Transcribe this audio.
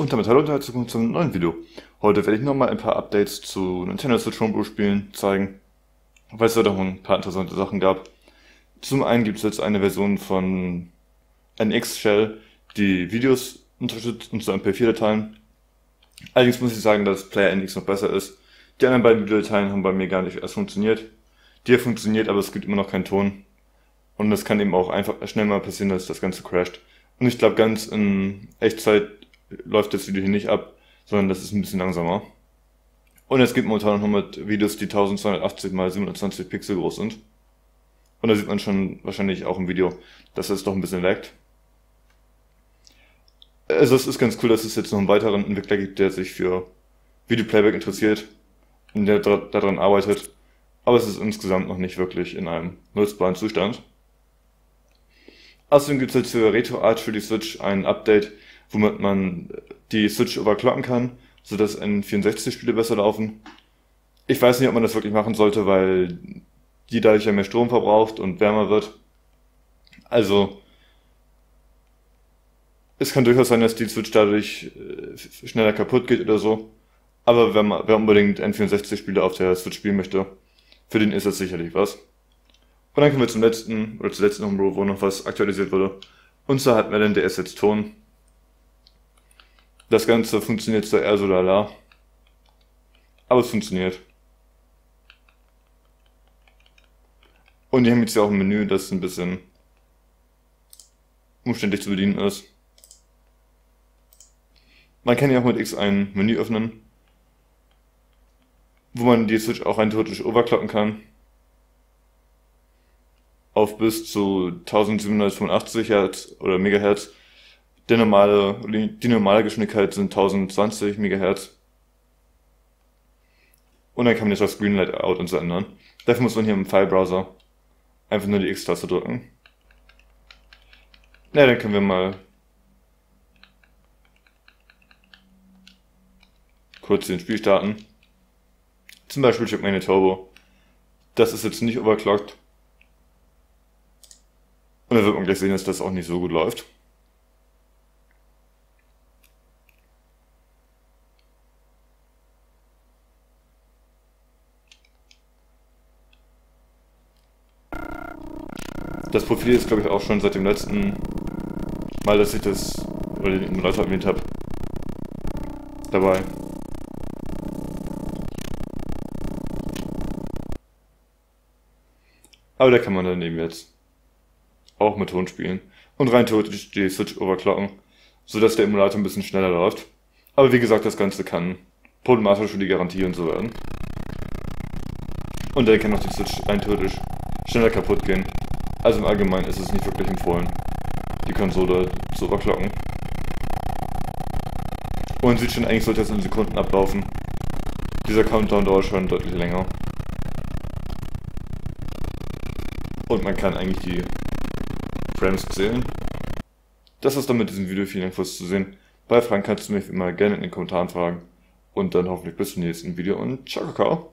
Und damit hallo und herzlich willkommen zum neuen Video. Heute werde ich nochmal ein paar Updates zu Nintendo Switch Homebrew Spielen zeigen, weil es da doch ein paar interessante Sachen gab. Zum einen gibt es jetzt eine Version von NX Shell, die Videos unterstützt und zu MP4-Dateien. Allerdings muss ich sagen, dass Player NX noch besser ist. Die anderen beiden Videodateien haben bei mir gar nicht erst funktioniert. Die funktioniert, aber es gibt immer noch keinen Ton. Und es kann eben auch einfach schnell mal passieren, dass das Ganze crasht. Und ich glaube, ganz in Echtzeit läuft das Video hier nicht ab, sondern das ist ein bisschen langsamer. Und es gibt momentan noch mit Videos, die 1280 x 720 Pixel groß sind. Und da sieht man schon wahrscheinlich auch im Video, dass es doch ein bisschen laggt. Also es ist ganz cool, dass es jetzt noch einen weiteren Entwickler gibt, der sich für Videoplayback interessiert und der daran arbeitet. Aber es ist insgesamt noch nicht wirklich in einem nutzbaren Zustand. Außerdem gibt es jetzt für RetroArch für die Switch ein Update, womit man die Switch overclocken kann, sodass N64-Spiele besser laufen. Ich weiß nicht, ob man das wirklich machen sollte, weil die dadurch ja mehr Strom verbraucht und wärmer wird. Also, es kann durchaus sein, dass die Switch dadurch äh, schneller kaputt geht oder so. Aber wenn man, wer unbedingt N64-Spiele auf der Switch spielen möchte, für den ist das sicherlich was. Und dann kommen wir zum letzten, oder zur letzten Homebrew, wo noch was aktualisiert wurde. Und zwar hat Melon DS jetzt Ton. Das Ganze funktioniert zwar eher so lala, aber es funktioniert. Und die haben jetzt ja auch ein Menü, das ein bisschen umständlich zu bedienen ist. Man kann ja auch mit X ein Menü öffnen, wo man die Switch auch rein theoretisch overclocken kann auf bis zu 1785 Hertz oder Megahertz. Der normale, die normale Geschwindigkeit sind 1020 Megahertz. Und dann kann man jetzt das Screenlight Out und so ändern. Dafür muss man hier im File-Browser einfach nur die X-Taste drücken. Na, ja, dann können wir mal kurz den Spiel starten. Zum Beispiel Chipmania Turbo. Das ist jetzt nicht overclockt. Und dann wird man gleich sehen, dass das auch nicht so gut läuft. Das Profil ist, glaube ich, auch schon seit dem letzten Mal, dass ich das oder den Emulator erwähnt habe, dabei. Aber da kann man dann eben jetzt auch mit Ton spielen und rein theoretisch die Switch overclocken, sodass der Emulator ein bisschen schneller läuft. Aber wie gesagt, das Ganze kann problematisch für die Garantie und so werden. Und dann kann auch die Switch rein theoretisch schneller kaputt gehen. Also im Allgemeinen ist es nicht wirklich empfohlen, die Konsole zu overclocken. Und sieht schon, eigentlich sollte das in Sekunden ablaufen. Dieser Countdown dauert schon deutlich länger. Und man kann eigentlich die Frames zählen. Das ist dann mit diesem Video. Vielen Dank fürs Zusehen. Bei Fragen kannst du mich immer gerne in den Kommentaren fragen. Und dann hoffentlich bis zum nächsten Video und ciao, Kakao.